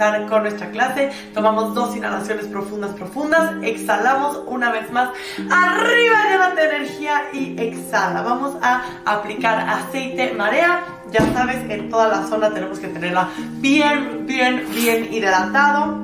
Con nuestra clase. Tomamos dos inhalaciones profundas, profundas. Exhalamos una vez más. Arriba, llévate energía y exhala. Vamos a aplicar aceite marea. Ya sabes, en toda la zona tenemos que tenerla bien, bien, bien hidratado.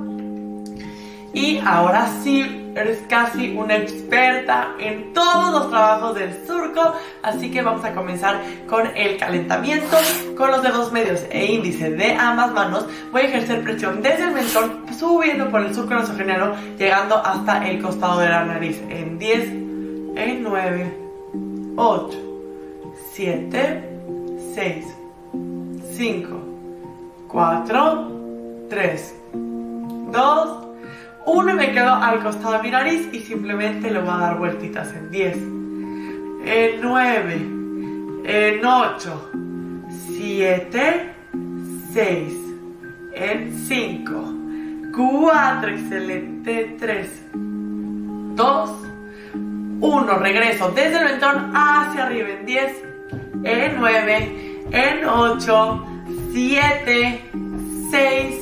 Y ahora sí, eres casi una experta en todos los trabajos del surco, así que vamos a comenzar con el calentamiento. Con los dedos medios e índice de ambas manos voy a ejercer presión desde el mentón, subiendo por el surco nasogeniano, llegando hasta el costado de la nariz. En 10, en 9, 8, 7, 6, 5, 4, 3, 2, uno me quedo al costado de mi nariz y simplemente le voy a dar vueltitas en 10, en 9, en 8, 7, 6, en 5, 4, excelente, 3, 2, 1, regreso desde el mentón hacia arriba en 10, en 9, en 8, 7, 6,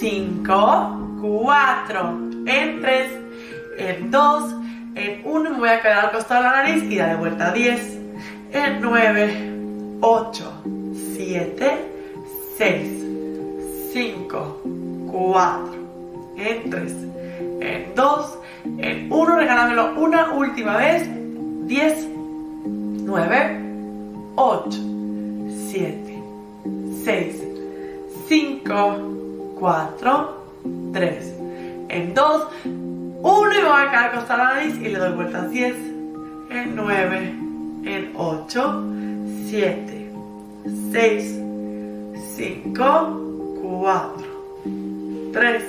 5, 4, en 3, en 2, en 1 me voy a quedar al costado de la nariz y daré vuelta 10, en 9, 8, 7, 6, 5, 4, en 3, en 2, en 1, regálamelo una última vez, 10, 9, 8, 7, 6, 5, 4, 3, en 2, 1 y voy a quedar acostada la nariz y le doy vueltas 10, en 9, en 8, 7, 6, 5, 4, 3,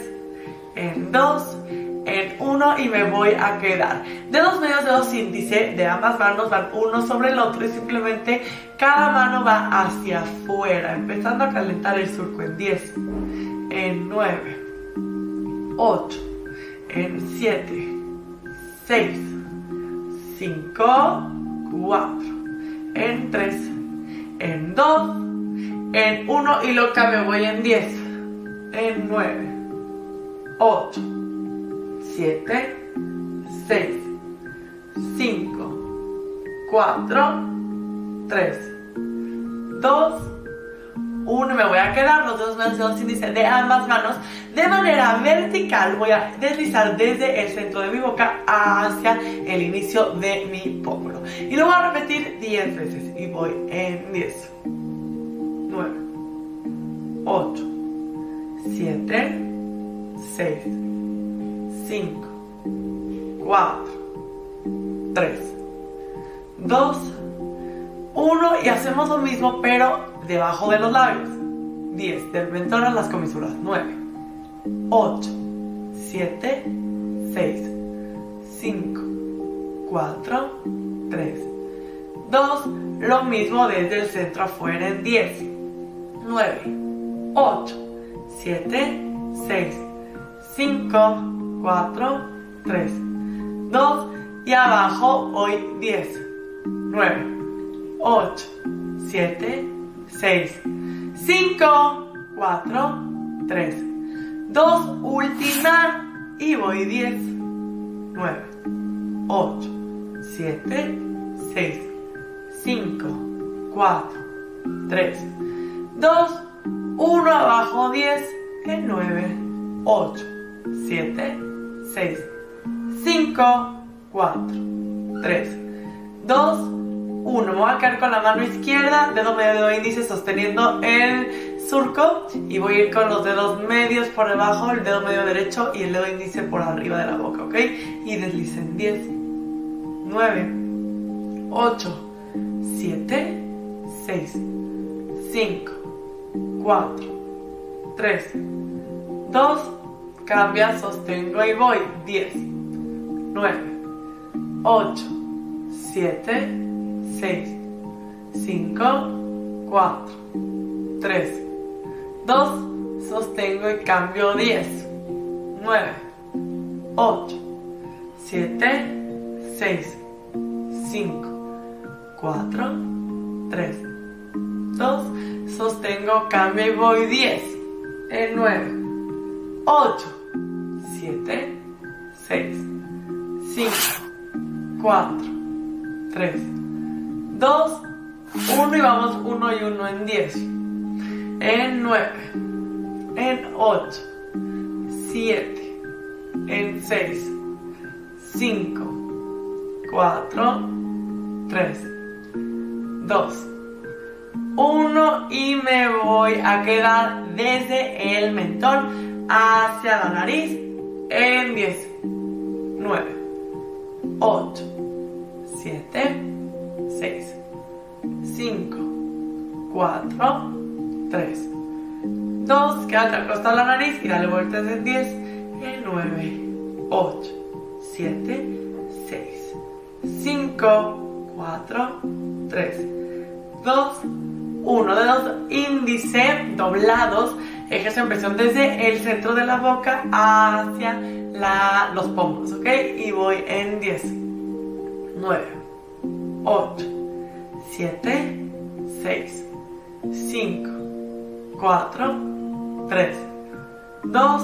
en 2, en 1 y me voy a quedar. Dedos medios, dedos índice de ambas manos van uno sobre el otro y simplemente cada mano va hacia afuera, empezando a calentar el surco en 10, en 9, 8, en 7, 6, 5, 4, en 3, en 2, en 1 y loca me voy en 10, en 9, 8, 7, 6, 5, 4, 3, 2, 1 me voy a quedar los dos manos dedos índice de ambas manos de manera vertical voy a deslizar desde el centro de mi boca hacia el inicio de mi pómulo. Y lo voy a repetir 10 veces y voy en 10 9 8 7 6 5 4 3 2 1 y hacemos lo mismo pero debajo de los labios. 10. Del mentón a las comisuras. 9. 8. 7. 6. 5. 4. 3. 2. Lo mismo desde el centro afuera en 10. 9. 8. 7. 6. 5. 4. 3. 2. Y abajo hoy 10. 9. 8. 7. 6, 5, 4, 3, 2, última y voy 10, 9, 8, 7, 6, 5, 4, 3, 2, 1 abajo 10, en 9, 8, 7, 6, 5, 4, 3, 2, 1. Me voy a quedar con la mano izquierda, dedo medio, dedo índice sosteniendo el surco y voy a ir con los dedos medios por debajo, el dedo medio derecho y el dedo índice por arriba de la boca, ¿ok? Y deslicen 10, 9, 8, 7, 6, 5, 4, 3, 2, cambia, sostengo y voy, 10, 9, 8, 7, 6, 5, 4, 3, 2, sostengo y cambio 10, 9, 8, 7, 6, 5, 4, 3, 2, sostengo, cambio y voy 10, en 9, 8, 7, 6, 5, 4, 3, 2, 1 y vamos 1 y 1 en 10. En 9, en 8, 7, en 6, 5, 4, 3, 2, 1 y me voy a quedar desde el mentón hacia la nariz en 10, 9, 8, 7, 6, 5, 4, 3, 2, quédate al costado de la nariz y dale vueltas en 10, en 9, 8, 7, 6, 5, 4, 3, 2, 1. Dedos índice doblados. Ejercen presión desde el centro de la boca hacia la, los pómulos, ¿ok? Y voy en 10, 9, 8, 7, 6, 5, 4, 3, 2,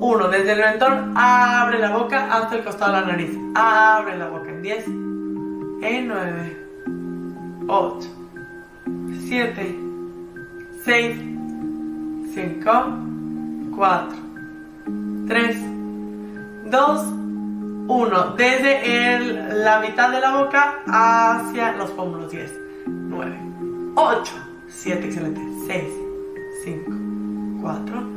1. Desde el mentón abre la boca hasta el costado de la nariz. Abre la boca en 10, en 9, 8, 7, 6, 5, 4, 3, 2, 1. Desde el, la mitad de la boca hacia los pómulos. 10, 9, 8, 7, excelente. 6, 5, 4,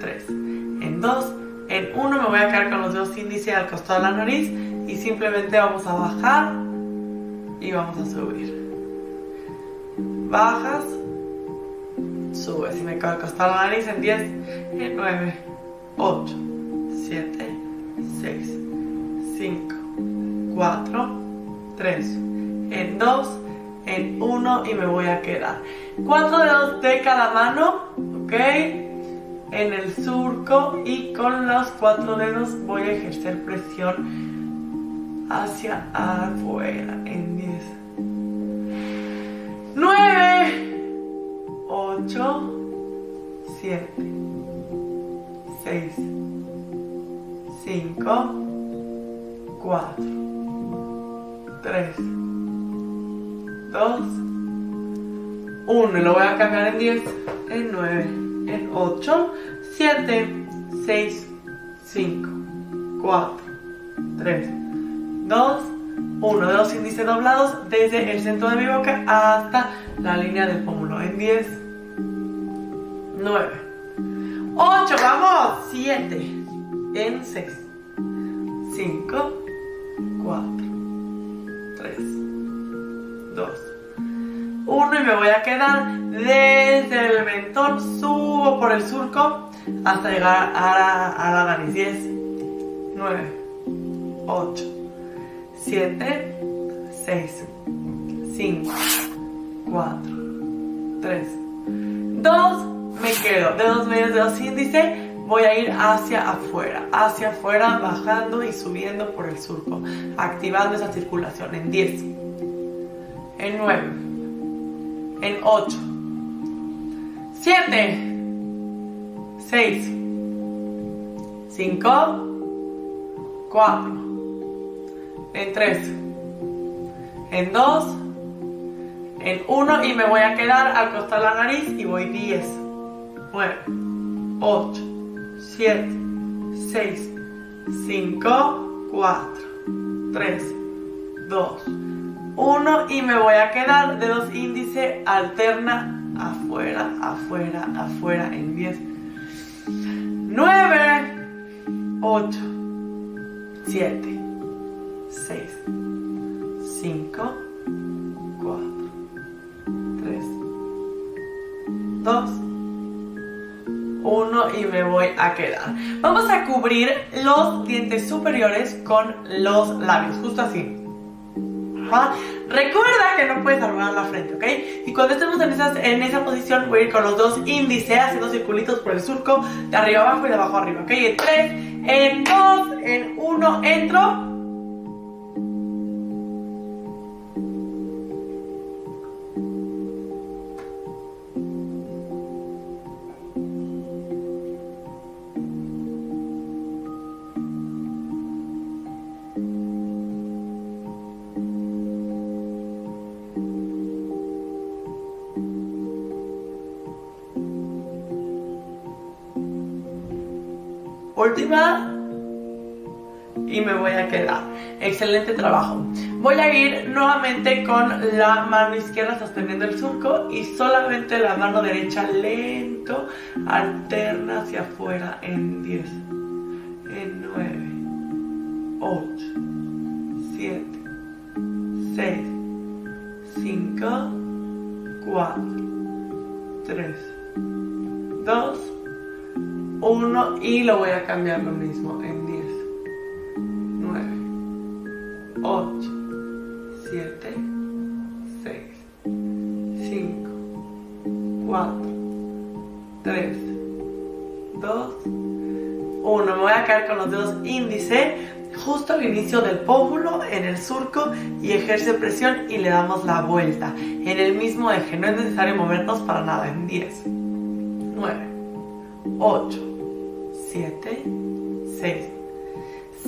3. En 2, en 1 me voy a quedar con los dedos índice al costado de la nariz y simplemente vamos a bajar y vamos a subir bajas, subes y me quedo acostado la nariz en 10, en 9, 8, 7, 6, 5, 4, 3, en 2, en 1 y me voy a quedar. Cuatro dedos de cada mano, ¿ok? En el surco y con los cuatro dedos voy a ejercer presión hacia afuera en 10. 9, 8, 7, 6, 5, 4, 3, 2, 1. Y lo voy a cambiar en 10, en 9, en 8, 7, 6, 5, 4, 3, 2, 1 de los índices doblados desde el centro de mi boca hasta la línea del pómulo. En 10, 9, 8, vamos, 7, en 6, 5, 2, 1 y me voy a quedar desde el mentón, subo por el surco hasta llegar a la, nariz. 10, 9, 8, 7, 6, 5, 4, 3, 2, me quedo. Dedos medios, dedos índice, voy a ir hacia afuera, hacia afuera, bajando y subiendo por el surco, activando esa circulación en 10, en 9, en 8, 7, 6, 5, 4, en 3, en 2, en 1 y me voy a quedar al costado de la nariz y voy 10, 9, 8, 7, 6, 5, 4, 3, 2, 1 y me voy a quedar dedos índice alterna afuera, afuera, afuera en 10, 9, 8, 7, 6, 5, 4, 3, 2, 1 y me voy a quedar. Vamos a cubrir los dientes superiores con los labios, justo así. Recuerda que no puedes armar la frente, ¿ok? Y cuando estemos en, en esa posición voy a ir con los dos índices haciendo circulitos por el surco, de arriba abajo y de abajo arriba, ¿ok? En 3, en 2, en 1, entro Última. Y me voy a quedar. Excelente trabajo. Voy a ir nuevamente con la mano izquierda sosteniendo el surco y solamente la mano derecha lento alterna hacia afuera en 10, en 9, 8, 7, 6, 5, 4, 3, 2, 1 y lo voy a cambiar lo mismo en 10, 9, 8, 7, 6, 5, 4, 3, 2, 1. Me voy a caer con los dedos índice justo al inicio del pómulo en el surco y ejerce presión y le damos la vuelta en el mismo eje. No es necesario movernos para nada en 10, 9, 8, 7, 6,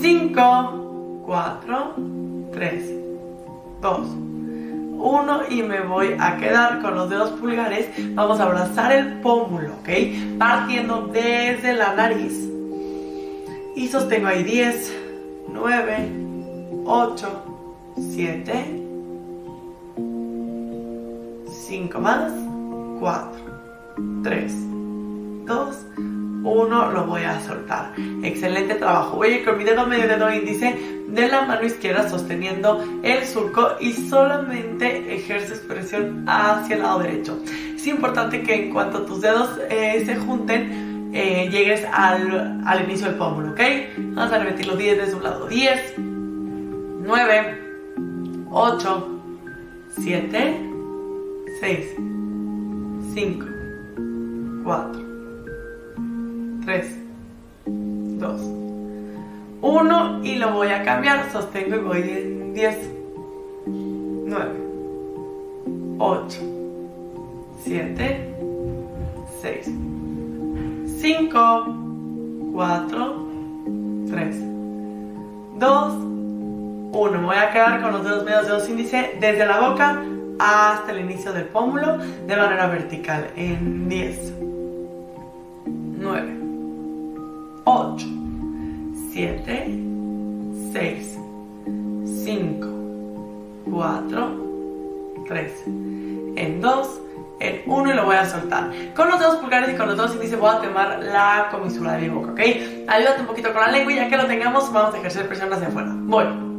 5, 4, 3, 2, 1 y me voy a quedar con los dedos pulgares. Vamos a abrazar el pómulo, ¿ok? Partiendo desde la nariz. Y sostengo ahí 10, 9, 8, 7, 5 más, 4, 3, 2, 1, lo voy a soltar. Excelente trabajo. Voy a ir con mi dedo medio dedo índice de la mano izquierda sosteniendo el surco y solamente ejerces presión hacia el lado derecho. Es importante que en cuanto tus dedos eh, se junten, eh, llegues al, al, inicio del pómulo, ¿ok? Vamos a repetir los 10 desde un lado. 10, 9, 8, 7, 6, 5, 4, 3, 2, 1 y lo voy a cambiar. Sostengo y voy en 10, 9, 8, 7, 6, 5, 4, 3, 2, 1. Me voy a quedar con los dedos medios dedos índice desde la boca hasta el inicio del pómulo de manera vertical en 10, 7, 6, 5, 4, 3, en 2, en 1 y lo voy a soltar. Con los dedos pulgares y con los dedos índices voy a tomar la comisura de mi boca, ¿ok? Ayúdate un poquito con la lengua y ya que lo tengamos vamos a ejercer presión hacia afuera. Voy.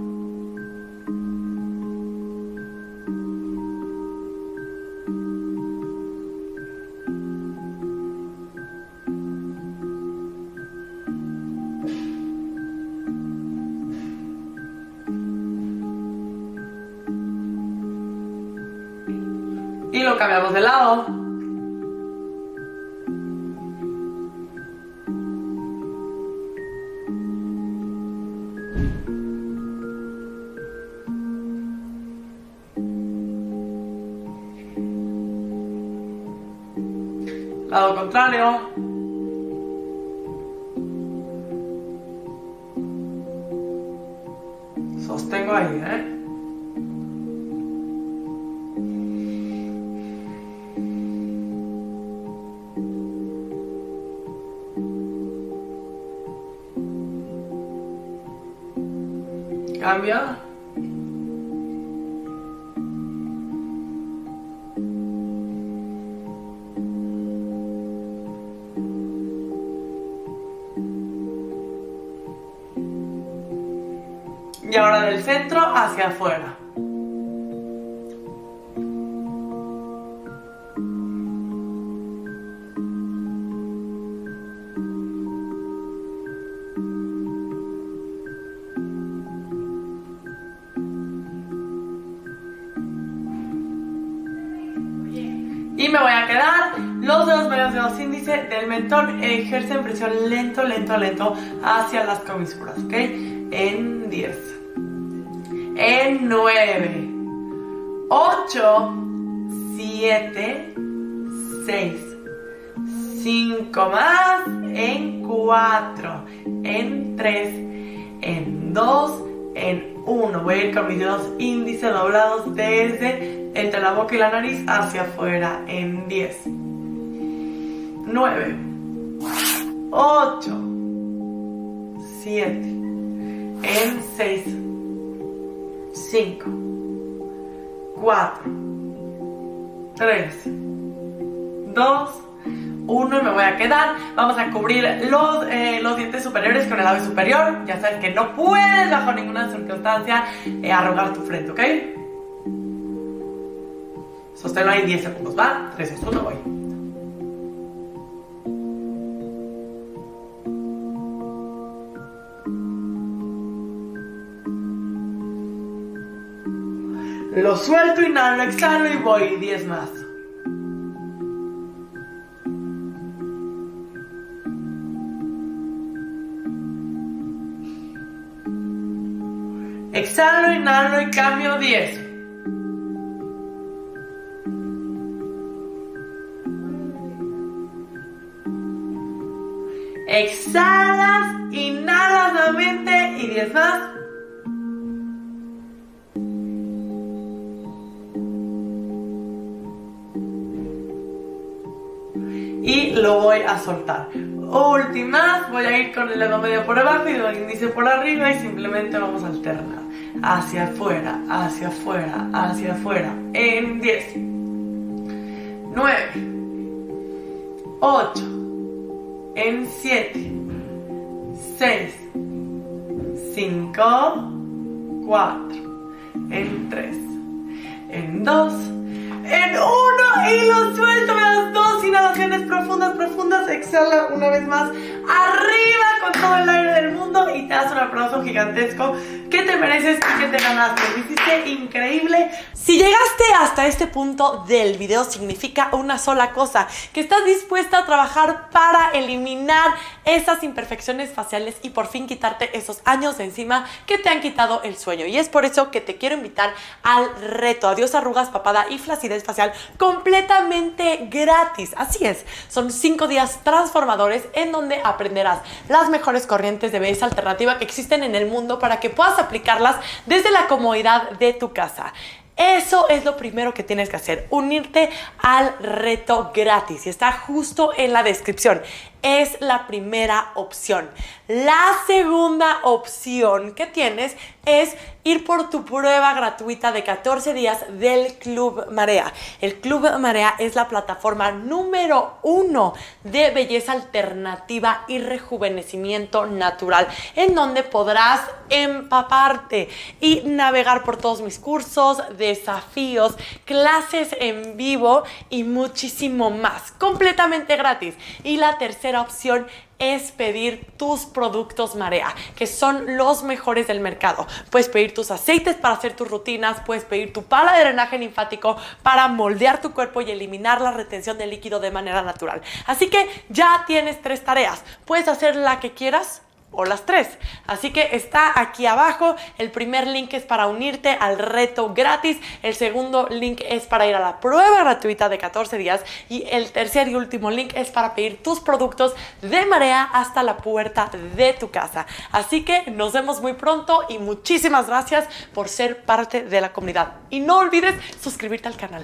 Cambiamos de lado. Lado contrario. Y ahora del centro hacia afuera. Los dedos índice del mentón ejercen presión lento, lento, lento hacia las comisuras, ¿ok? En 10, en 9, 8, 7, 6, 5 más, en 4, en 3, en 2, en 1. Voy a ir con mis dedos índice doblados desde entre la boca y la nariz hacia afuera. En 10, 9, 8, 7, en 6, 5, 4, 3, 2, 1 y me voy a quedar. Vamos a cubrir los, eh, los dientes superiores con el labio superior. Ya sabes que no puedes bajo ninguna circunstancia eh, arrugar tu frente, ¿ok? Sosténlo ahí 10 segundos, ¿va? 3, 2, 1, voy. Suelto, inhalo, exhalo y voy 10 más. Exhalo, inhalo y cambio 10. Exhalas, inhalas nuevamente y 10 más. A soltar. Últimas, voy a ir con el dedo medio por abajo y el índice por arriba y simplemente vamos a alternar. Hacia afuera, hacia afuera, hacia afuera. En 10, 9, 8, en 7, 6, 5, 4, en 3, en 2, en 1 y lo suelto. Me das dos inhalaciones profundas, profundas. Exhala una vez más arriba con todo el aire del mundo y te das un aplauso gigantesco que te mereces y que te ganaste. Lo hiciste increíble. Si llegaste hasta este punto del video significa una sola cosa, que estás dispuesta a trabajar para eliminar esas imperfecciones faciales y por fin quitarte esos años de encima que te han quitado el sueño. Y es por eso que te quiero invitar al reto Adiós arrugas, papada y flacidez facial completamente gratis. Así es, son cinco días transformadores en donde aprenderás las mejores corrientes de belleza alternativa que existen en el mundo para que puedas aplicarlas desde la comodidad de tu casa. Eso es lo primero que tienes que hacer, unirte al reto gratis y está justo en la descripción. Es la primera opción. La segunda opción que tienes es ir por tu prueba gratuita de 14 días del Club Marea. El Club Marea es la plataforma número uno de belleza alternativa y rejuvenecimiento natural, en donde podrás empaparte y navegar por todos mis cursos, desafíos, clases en vivo y muchísimo más, completamente gratis. Y la tercera opción es pedir tus productos Marea, que son los mejores del mercado. Puedes pedir tus aceites para hacer tus rutinas, puedes pedir tu pala de drenaje linfático para moldear tu cuerpo y eliminar la retención de líquido de manera natural. Así que ya tienes tres tareas. Puedes hacer la que quieras o las tres. Así que está aquí abajo. El primer link es para unirte al reto gratis. El segundo link es para ir a la prueba gratuita de 14 días. Y el tercer y último link es para pedir tus productos de marea hasta la puerta de tu casa. Así que nos vemos muy pronto y muchísimas gracias por ser parte de la comunidad. Y no olvides suscribirte al canal.